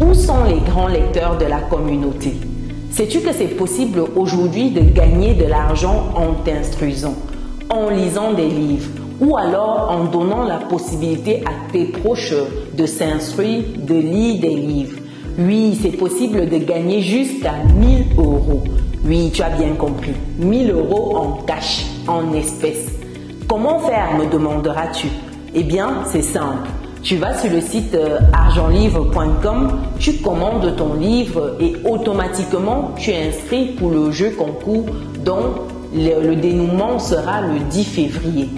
Où sont les grands lecteurs de la communauté? Sais-tu que c'est possible aujourd'hui de gagner de l'argent en t'instruisant, en lisant des livres ou alors en donnant la possibilité à tes proches de s'instruire, de lire des livres? Oui, c'est possible de gagner jusqu'à 1000 euros. Oui, tu as bien compris. 1000 euros en cash, en espèces. Comment faire, me demanderas-tu? Eh bien, c'est simple. Tu vas sur le site euh, argentlivre.com, tu commandes ton livre et automatiquement tu inscris pour le jeu concours dont le, dénouement sera le 10 février.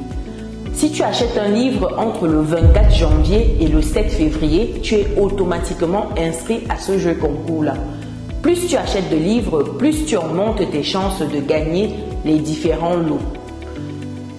Si tu achètes un livre entre le 24 janvier et le 7 février, tu es automatiquement inscrit à ce jeu concours-là. Plus tu achètes de livres, plus tu augmentes tes chances de gagner les différents lots.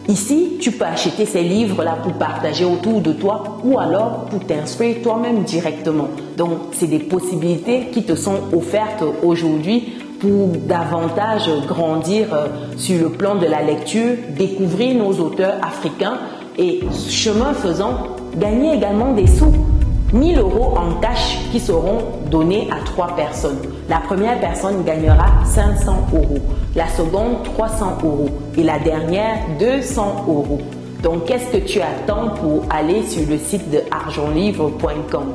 Ici, tu peux acheter ces livres-là pour partager autour de toi ou alors pour t'inscrire toi-même directement. Donc, c'est des possibilités qui te sont offertes aujourd'hui pour davantage grandir euh, sur le plan de la lecture, découvrir nos auteurs africains et, chemin faisant, gagner également des sous. 1000 euros en cash qui seront donnés à trois personnes. La première personne gagnera 500 euros, la seconde 300 euros et la dernière 200 euros. Donc, qu'est-ce que tu attends pour aller sur le site de argentlivre.com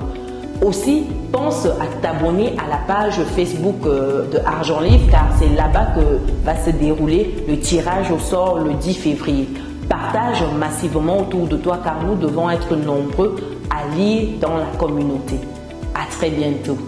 Aussi, pense à t'abonner à la page Facebook euh, de Argent Livre car c'est là-bas que va se dérouler le tirage au sort le 10 février. Partage massivement autour de toi car nous devons être nombreux à lire dans la communauté. À très bientôt.